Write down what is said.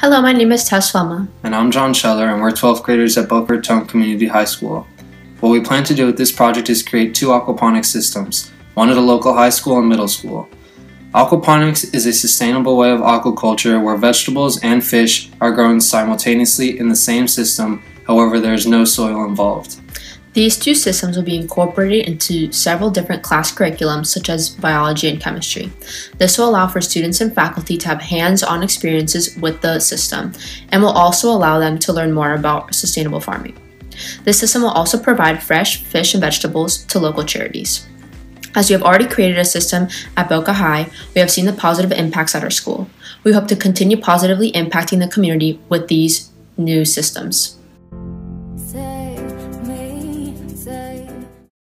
Hello, my name is Tess Flema. And I'm John Scheller, and we're 12th graders at Boca Raton Community High School. What we plan to do with this project is create two aquaponics systems, one at a local high school and middle school. Aquaponics is a sustainable way of aquaculture where vegetables and fish are grown simultaneously in the same system, however, there is no soil involved. These two systems will be incorporated into several different class curriculums, such as biology and chemistry. This will allow for students and faculty to have hands on experiences with the system and will also allow them to learn more about sustainable farming. This system will also provide fresh fish and vegetables to local charities. As we have already created a system at Boca High, we have seen the positive impacts at our school. We hope to continue positively impacting the community with these new systems.